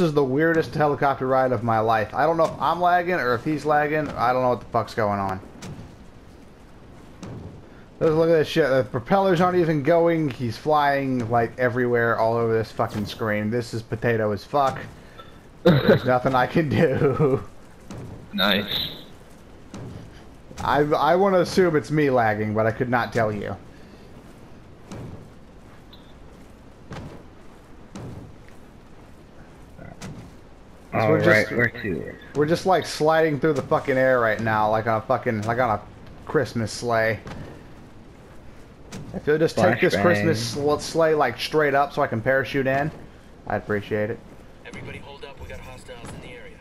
is the weirdest helicopter ride of my life. I don't know if I'm lagging or if he's lagging. I don't know what the fuck's going on. Let's look at this shit. The propellers aren't even going. He's flying like everywhere all over this fucking screen. This is potato as fuck. There's nothing I can do. Nice. I I want to assume it's me lagging, but I could not tell you. All we're right, just- where to? We're just like sliding through the fucking air right now, like on a fucking like on a Christmas sleigh. If you'll just take this Flashbang. Christmas sl- sleigh like straight up, so I can parachute in, I'd appreciate it. Everybody hold up, we got hostiles in the area.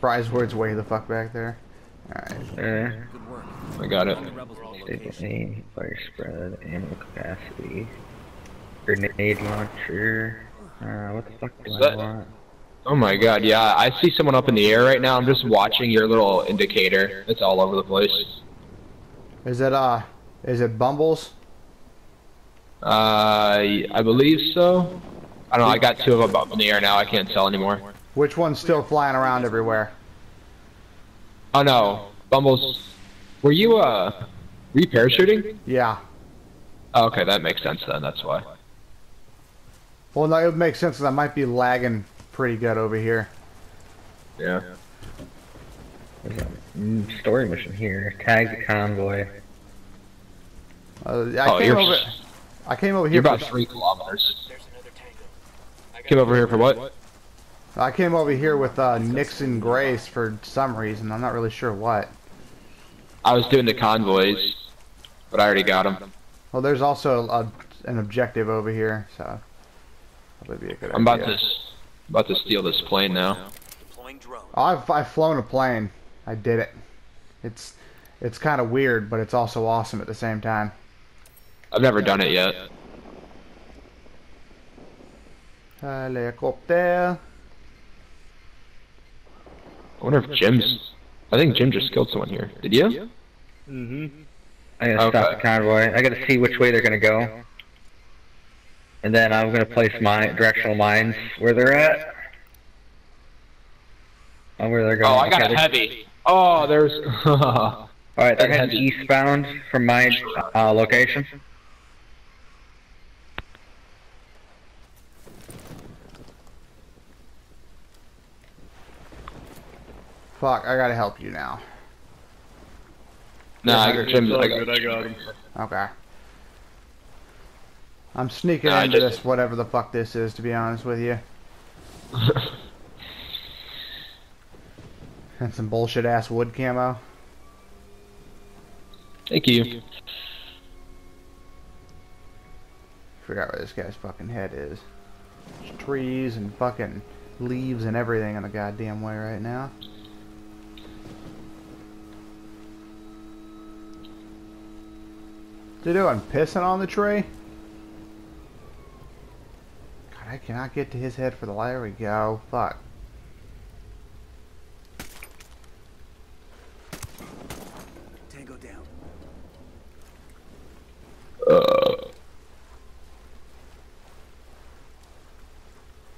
Prize words way the fuck back there. Alright. I got it. stable aim, fire spread, ammo capacity, grenade launcher. Uh, what the fuck do Is I that- want? Oh my god, yeah, I see someone up in the air right now. I'm just watching your little indicator. It's all over the place. Is it uh is it Bumbles? Uh, I believe so. I don't know, I got two of them up in the air now. I can't tell anymore. Which one's still flying around everywhere? Oh no, Bumbles. Were you, uh, were you parachuting? Yeah. Oh, okay, that makes sense then, that's why. Well, no, it would make sense 'cause I might be lagging pretty good over here. Yeah. There's a mm, story mission here. Tag the convoy. Uh, I Oh, came you're, over. I came over here. you're about for, three kilometers. there's another tango. I got Came over here for what? I came over here with uh, Nixon Grace for some reason. I'm not really sure what. I was doing the convoys, but I already got them. Well, there's also a, an objective over here, so that would be a good I'm about idea. to, s- about to steal this plane now. deploying drone. Oh, I've I've flown a plane. I did it. It's it's kind of weird, but it's also awesome at the same time. I've never done it yet. Helicopter. I wonder if Jim's. I think Jim just killed someone here. Did you? Mhm. I gotta stop the convoy. I gotta see which way they're gonna go. And then I'm gonna place my directional mines where they're at. Oh, where they're going. Oh, I got Okay, a heavy. Oh, there's. Alright, they're heading eastbound from my uh, location. Fuck, I gotta help you now. nah, I got Jim's. I got, I got him. Okay. I'm sneaking Nah, into just- this, whatever the fuck this is, to be honest with you. And some bullshit ass wood camo. Thank you. Forgot where this guy's fucking head is. There's trees and fucking leaves and everything in the goddamn way right now. What you doing? Pissing on the tree? God, I cannot get to his head for the light. There we go. Fuck. Tango down. Uh,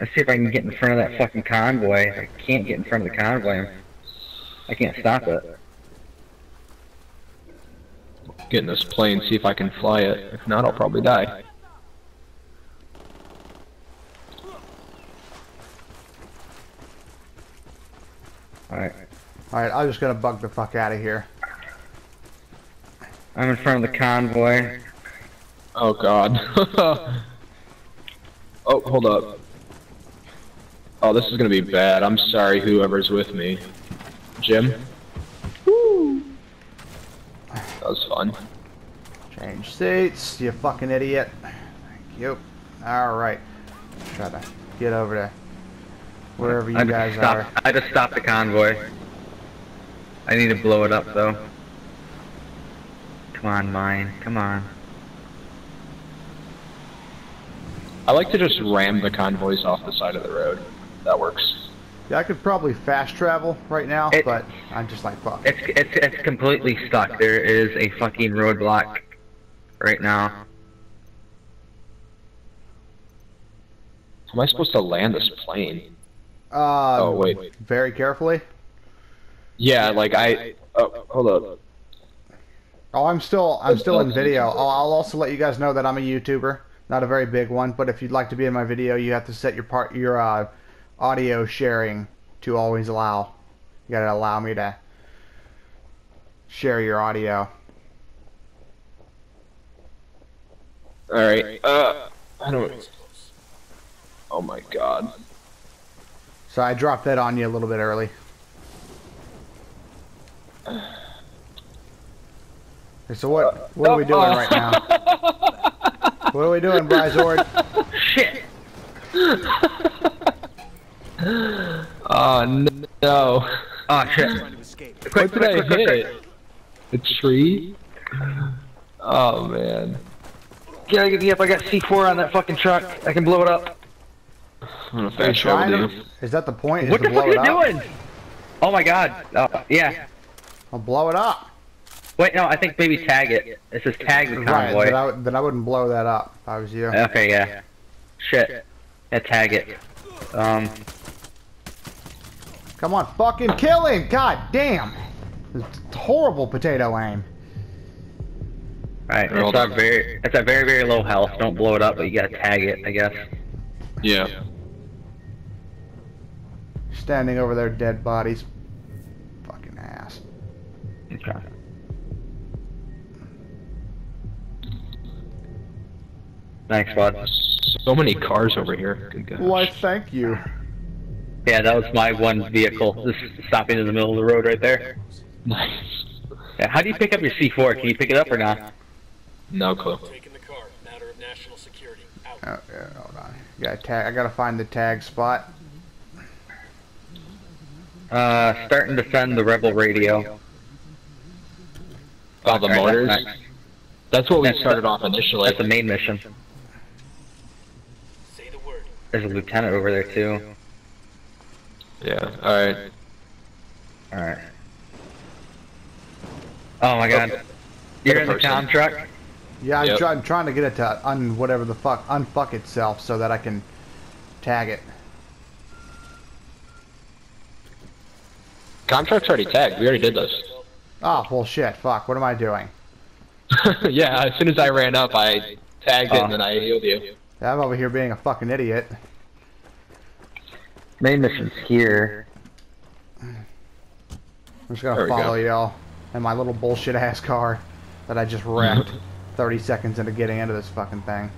Let's see if I can get in front of that fucking convoy. I can't get in front of the convoy, I can't stop it. Get in this plane, see if I can fly it. If not, I'll probably die. Alright. Alright, I'm just gonna bug the fuck out of here. I'm in front of the convoy. Oh god. oh, hold up. Oh, this is gonna be bad. I'm sorry, whoever's with me. Jim? That was fun. Change seats, you fucking idiot. Thank you. Alright. Try to get over to wherever you I guys just are. I just stopped the convoy. I need to blow it up though. Come on, mine. Come on. I like to just ram the convoys off the side of the road. That works. Yeah, I could probably fast travel right now, It- but I'm just like, fuck. It's it's it's completely stuck. There is a fucking roadblock right now. How am I supposed to land this plane? Uh, Oh, wait. Very carefully. Yeah, like I. Oh, hold up. Oh, I'm still I'm still in video. Oh, I'll also let you guys know that I'm a YouTuber, not a very big one, but if you'd like to be in my video, you have to set your part your uh, audio sharing to always allow. You gotta allow me to share your audio. All right. Uh, uh, I don't. Oh my god. So I dropped that on you a little bit early. So what what are we doing uh, right now? Uh. What are we doing, Bryzord? Shit! Oh no. Oh shit. Trying to escape. Quick, What did I hit? A tree? Oh man. Yeah, yep, I got C4 on that fucking truck. I can blow it up. I'm gonna Are you fast travel trying to to- you. Is that the point? Is What the fuck are you up? doing? Oh my god. Oh, yeah. I'll blow it up. Wait, no, I think maybe tag it. It says tag the Right, convoy. then I, would- then I wouldn't blow that up if I was you. Okay, yeah. Shit. Yeah, tag it. Um, Come on, fucking kill him! God damn! It's horrible potato aim. alright, Hold it's on. a very, it's a very, very low health. Don't blow it up, but you gotta tag it, I guess. Yeah. Standing over their dead bodies. Fucking ass. Okay. Thanks, bud. So many cars over here. Good gosh. Why, thank you. Yeah, that was my one vehicle, just stopping in the middle of the road right there. Nice. Yeah, how do you pick up your C4? Can you pick it up or not? No clue. Taking the car. Matter of national security. Out. Oh, yeah, hold on. Gotta tag, I gotta find the tag spot. Uh, start and defend the rebel radio. Oh, the Alright, mortars? that's That's what we That's- started off initially. That's the main mission. Say the word. There's a lieutenant over there too. Yeah, alright. Alright. Oh my god. Okay. You're in the person. town truck? Yeah, I'm, Yep. try, I'm trying to get it to un whatever the fuck unfuck itself so that I can tag it. Contract's already tagged. We already did this. Oh well, shit. Fuck. What am I doing? yeah, as soon as I ran up, I tagged it Oh. and ah. then I healed you. Yeah, I'm over here being a fucking idiot. Main mission's here. I'm just gonna There follow go. y'all in my little bullshit ass car that I just wrecked 30 seconds into getting into this fucking thing.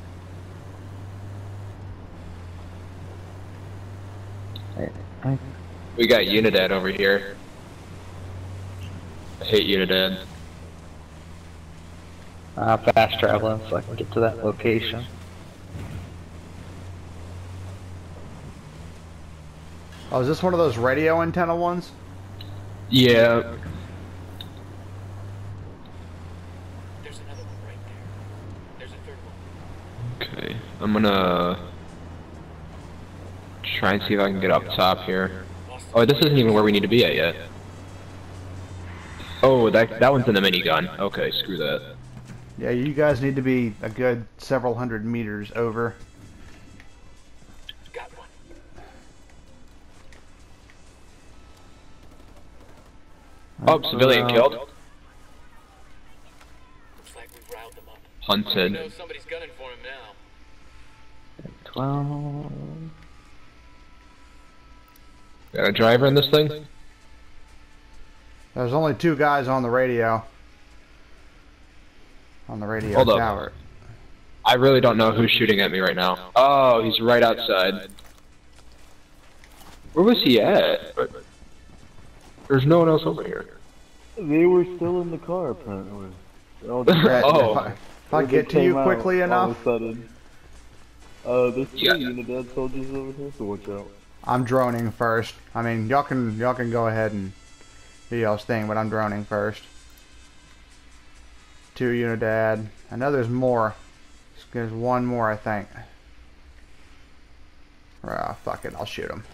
We got Unidad over here. I hate Unidad. Uh, fast traveling so I can get to that location. Oh, is this one of those radio antenna ones? Yeah. There's another one right there. There's a third one. Okay. I'm gonna try and see if I can get up top here. Oh, this isn't even where we need to be at yet. Oh, that that one's in the minigun. Okay, screw that. Yeah, you guys need to be a good several hundred meters over. Oh, civilian Uh, killed. Looks like we've riled them up. Hunted. somebody's gunning for him now. 12. Got a driver in this thing? There's only two guys on the radio. On the radio Hold up. tower. I really don't know who's shooting at me right now. Oh, he's right outside. Where was he at? There's no one else over here. They were still in the car, apparently. Oh, Oh. If I, if I get to you quickly enough, All of a sudden. Uh, there's three Yeah. Unidad soldiers over here, so watch out. I'm droning first. I mean, y'all can y'all can go ahead and do y'all's thing, but I'm droning first. Two Unidad. I know there's more. There's one more, I think. Ah, fuck it. I'll shoot him.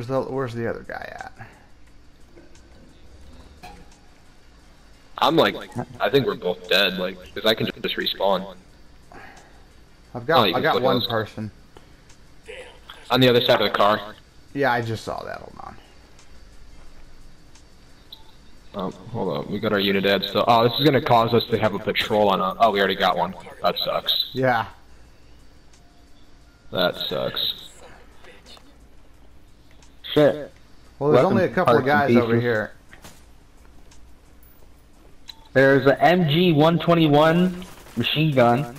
Where's the Where's the other guy at? I'm like, I think we're both dead, like, because I can just respawn. I've got Oh, I got one person. On the other side of the car. Yeah, I just saw that. Hold on. Oh, hold on. We got our Unidad still. Oh, this is gonna cause us to have a patrol on a. Oh, we already got one. That sucks. Yeah. That sucks. Shit. Well, there's only a couple of guys over here. There's a MG 121 machine gun.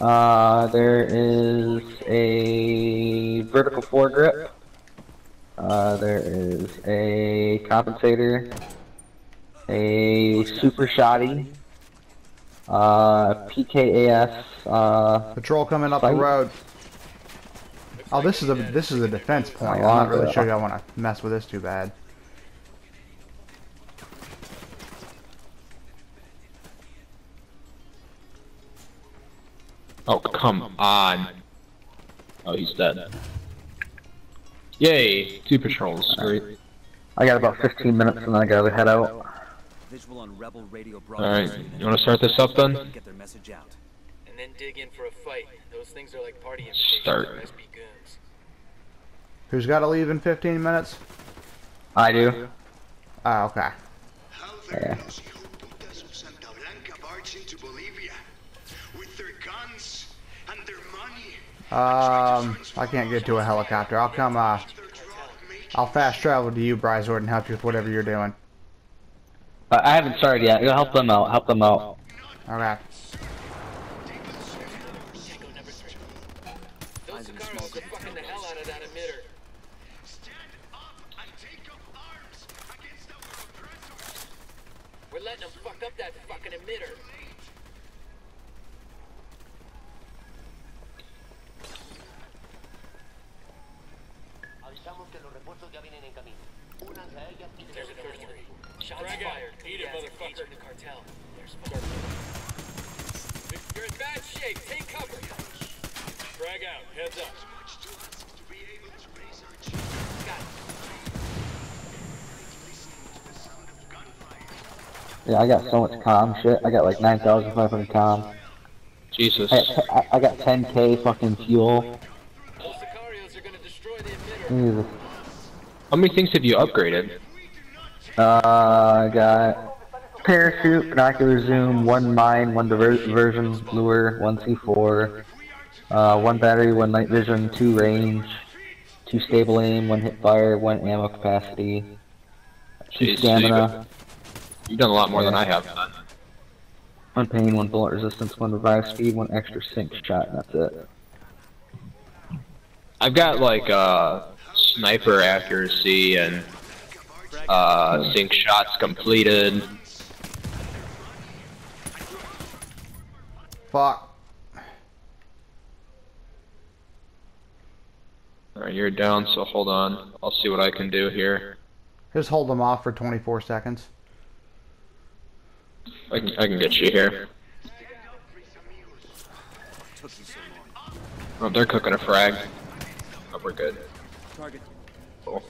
Uh, there is a vertical foregrip. Uh, there is a compensator, a super shoddy, uh, PKAS, uh, Patrol coming up the road. Oh, this is a this is a defense point. I'm not really yeah. sure I want to mess with this too bad. Oh, come on. Oh, he's dead. Yay! Two patrols. Great. I got about 15 minutes and then I gotta head out. Visual on Rebel radio Alright, you wanna start this up then? And then dig in for a fight. Those things are like party invitations Start. goons. Who's got to leave in 15 minutes? I do. Ah, okay. How Yeah. the los of Santa Blanca barge into Bolivia with their guns and their money. Um, I can't get to a helicopter. I'll come. Uh, Their drug making I'll fast travel to you, Bryzord, and help you with whatever you're doing. Uh, I haven't started yet. Go help them out. Help them out. Okay. Tango number three. Those Sicarios are fucking the hell out of that emitter. stand up and take up arms against our oppressors. We're letting them fuck up that fucking emitter. There's a first three. Shots fired. Eat it, motherfucker. The cartel. There's. You're in bad shape. Take cover. Frag out. Heads up. Yeah, I got so much com shit. I got like 9,500 com. Jesus. I, I, I got 10k fucking fuel. Those Sicarios are gonna destroy the emitter. Jesus. How many things have you upgraded? Uh, I got parachute, binocular zoom, one mine, one diver- diversion, lure, one C4, uh, one battery, one night vision, two range, two stable aim, one hip fire, one ammo capacity, two Jeez, stamina, You've done a lot more than I have. One pain, one bullet resistance, one revive speed, one extra sync shot, and that's it. I've got like uh, sniper accuracy and uh, sync shots completed. Fuck. Alright, you're down, so hold on. I'll see what I can do here. Just hold them off for 24 seconds. I can, I can get you here. Took you so long. Oh, they're cooking a frag. Oh, we're good. Target. Cool.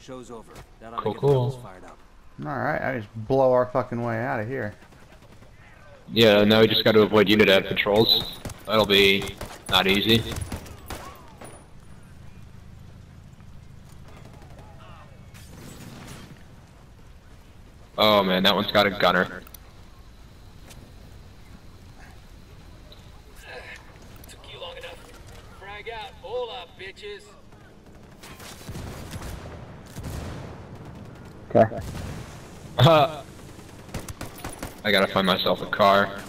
Show's over. That Cool, to get the rebels cool. Alright, I just blow our fucking way out of here. Yeah, now we just got to avoid Unidad patrols. That'll be not easy. Oh man, that one's got a gunner. Took you long enough. Frag out. Hola, bitches. Okay. I gotta find myself a car.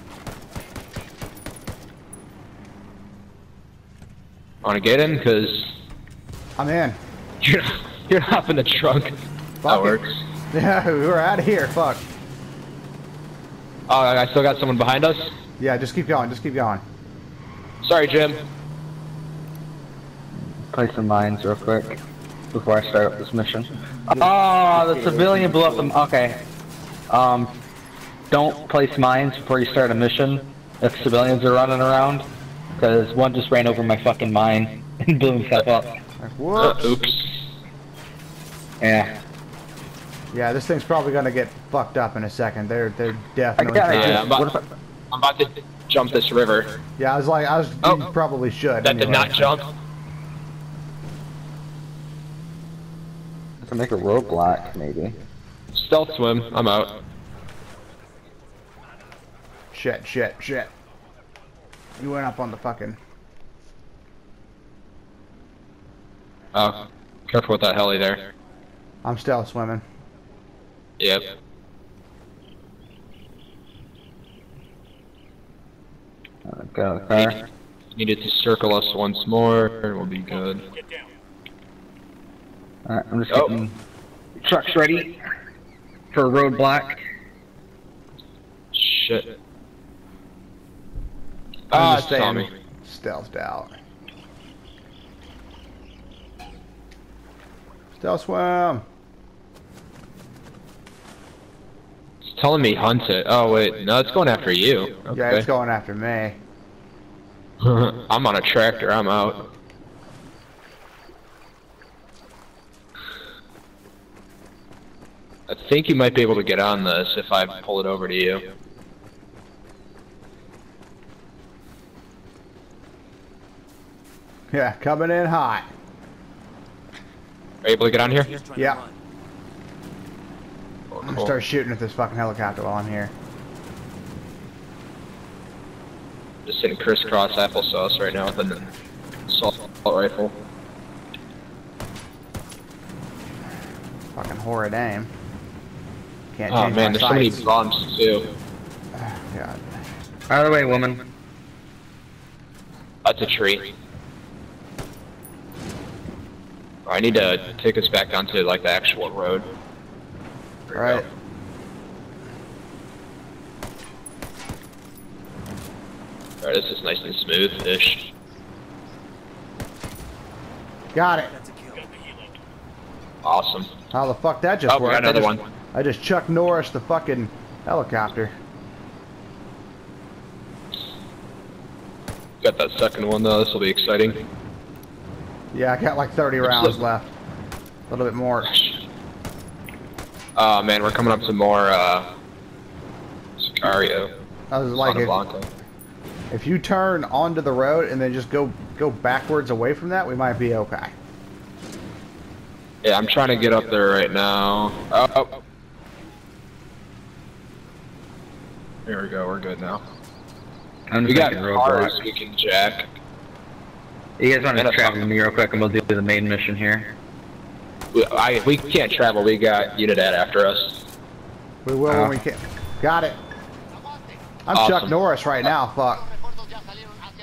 Wanna get in? Cause I'm in. you're, you're not in the trunk. That Fuck it. works. Yeah, we're out of here. Fuck. Oh, I still got someone behind us? Yeah, just keep going. Just keep going. Sorry, Jim. Play some mines real quick. before I start up this mission. Oh, the civilian blew up the. Okay. Um, don't place mines before you start a mission if civilians are running around, because one just ran over my fucking mine and blew himself up. Like, Uh, whoops. oops. Yeah. Yeah, this thing's probably gonna get fucked up in a second. They're they're I definitely. got it. Yeah, I'm What about, I- I'm about to jump this river. Yeah, I was like, I was. Oh. you probably should. That did not jump. I to make a roadblock, maybe. Stealth swim. I'm out. Shit, shit, shit. You went up on the fucking. Oh, careful with that heli there. I'm still swimming. Yep. Uh, Get out of the car. Needed to circle us once more, and we'll be good. Alright, I'm just Oh. trucks ready for a roadblock. Shit. Ah, it saw stealthed out. Stealth swim. It's telling me hunt it. Oh wait, no, it's going after you. Okay. Yeah, it's going after me. I'm on a tractor. I'm out. I think you might be able to get on this if I pull it over to you. Yeah, coming in hot. Are you able to get on here? Yeah. to run. Oh, I'm gonna start shooting at this fucking helicopter while I'm here. Just sitting crisscross applesauce right now with an assault rifle. Fucking horrid aim. Can't Oh man, my there's so many bombs too. Ah, God. Out of the way, woman. That's a tree. I need to take us back onto like the actual road. There we Right. go. Alright, this is nice and smooth-ish. Got it. That's a kill. Got the helo. Awesome. How the fuck that just Oh, worked? got another I just, one. I just Chuck Norris the fucking helicopter. Got that second one though, this will be exciting. Yeah, I got like 30 rounds left. A little bit more. Oh man, we're coming up to more, uh... Sicario. I was like, if, if you turn onto the road and then just go go backwards away from that, we might be okay. Yeah, I'm trying to get up there right now. Oh, oh. There we go, we're good now. I'm We got making cars we can jack. You guys want to travel with me real quick, and we'll do the main mission here. We, I, we can't travel, we got Unidad after us. We will Oh. when we oh. can. Got it. I'm Awesome. Chuck Norris right now. Fuck.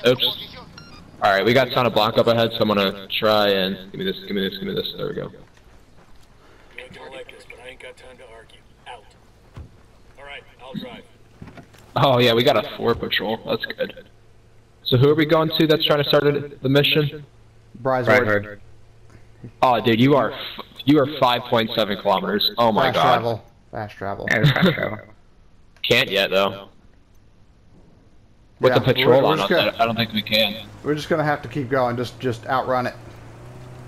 Oops. Alright, we got Santa Blanca up ahead, so I'm gonna try and... Give me this, give me this, give me this. There we go. You ain't gonna like this, but I ain't got time to argue. Out. Alright, I'll drive. Oh yeah, we got a four patrol. That's good. So who are we going to that's trying to start it- the mission? Bryzord. Bradford. Oh, dude, you are f- you are 5.7 kilometers. Oh my Fast god. travel. Fast travel. Fast travel. Can't yet though. With Yeah, the patrol we're- we're on us, gonna- I I don't think we can. We're just gonna have to keep going. Just just outrun it.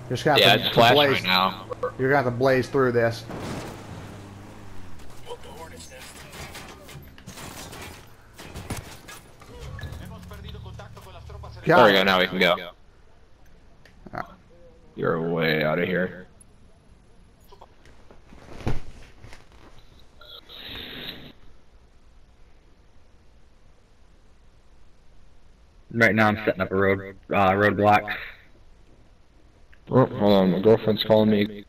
You're just gonna Yeah, to, it's to flashing blaze. right now. You're gonna have to blaze through this. Got There we go. Now we can go. Ah. You're way out of here. Right now, I'm setting up a road uh, roadblock. Oh, hold on, my girlfriend's calling me.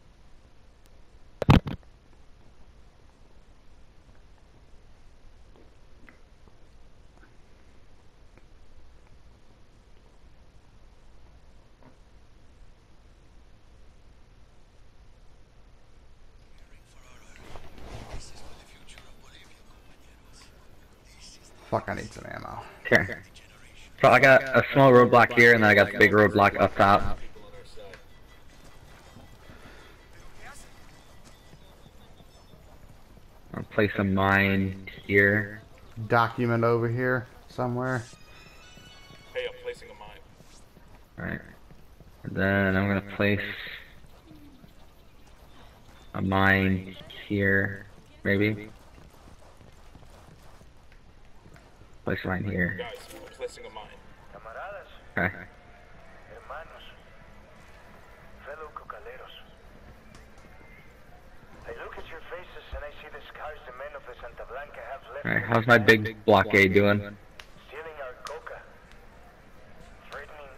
I got a small roadblock here, and then I got the big roadblock up top. I'll place a mine here. Document over here somewhere. Hey, I'm placing a mine. Alright. Then I'm gonna place a mine here, maybe. Place a mine here. Guys, I'm placing a mine. Okay. hermanos, fellow cocaleros. I look at your faces and I see the scars the men of the Santa Blanca have left Alright, how's my big blockade doing? stealing our coca,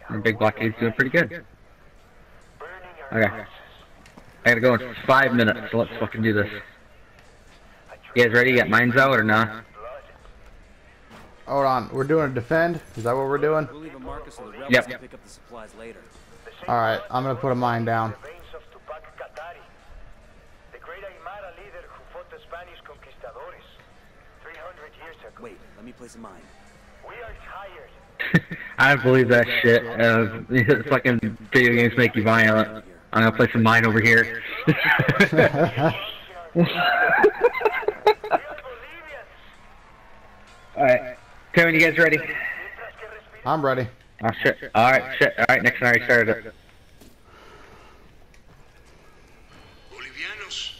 My our big blockade's doing pretty good. Okay. I gotta go in five minutes, so let's fucking do this. You guys ready? Got mines out or not? Blood. Hold on, we're doing a defend. Is that what we're doing? We'll leave a marker so the rebels Yep. can pick up the supplies later. All right, I'm gonna put a mine down. the veins of Tupac Katari, the great Aymara leader who fought the Spanish conquistadores 300 years ago. Wait, let me place a mine. We are tired. I don't believe that shit. Uh, fucking video games make you violent. I'm gonna place a mine over here. We are Bolivians. Alright. Kevin, you guys ready? Mientras que respiramos. I'm ready. Oh shit. Alright, shit. Alright, next time I started it. Bolivianos.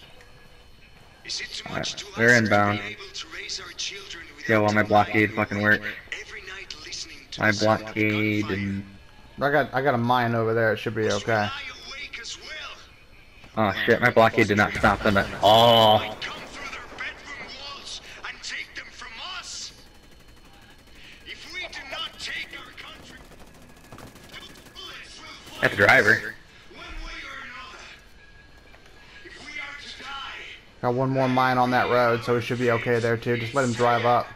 Is it too Alright, much to they're inbound. be able to raise our children Yo, without while my blockade fucking awake works. every night listening to My the sound of blockade and... I got I got a mine over there. It should be okay. lie awake as well? Oh shit, my blockade did not stop them at oh all. Are to die, Got one more mine on that road, so we should be okay there too. Just let him drive up.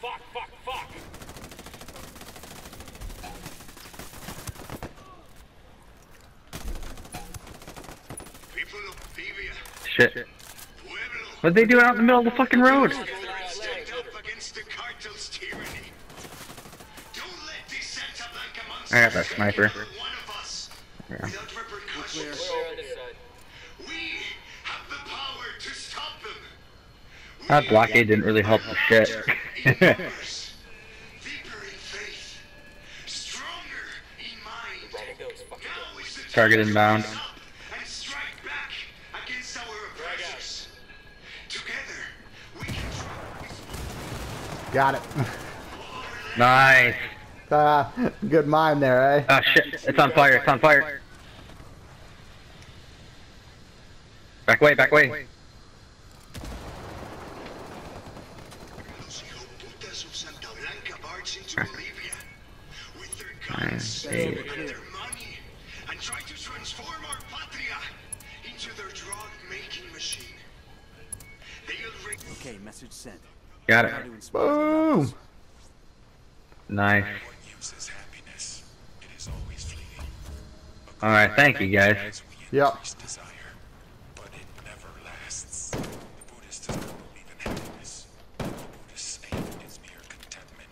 Fuck, fuck, fuck! people of Bolivia, Shit. What'd they do out in the middle of the fucking road? I got that sniper. take over one of us Yeah. without repercussions. We're on this side. We have the power to stop them. That blockade didn't really help the shit. in numbers, deeper in faith, stronger in mind. Robbing those fucking Now is the Target inbound. rise up and strike back against our oppressors. Together, we can try. Got it. Nice. Ah, good mine there, eh? Oh shit, it's on fire, it's on fire. Back away, back away. Los hijoputas of Santa Blanca march into Bolivia with their guns Nice. Hey. and their money and try to transform our patria into their drug-making machine. They already Okay, message sent. Got it. doing spies on Boom. Nice. Alright, thank you guys. As Yep. desire, but it never lasts. The Buddhist does not believe in happiness. The Buddhist's aim is mere contentment,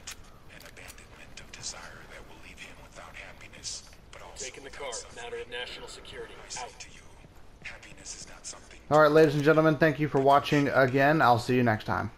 an abandonment of desire that will leave him without happiness, but also Taking the car. Matter of national security. Out. to you, happiness is not something All right, ladies and gentlemen, thank you for watching again. I'll see you next time.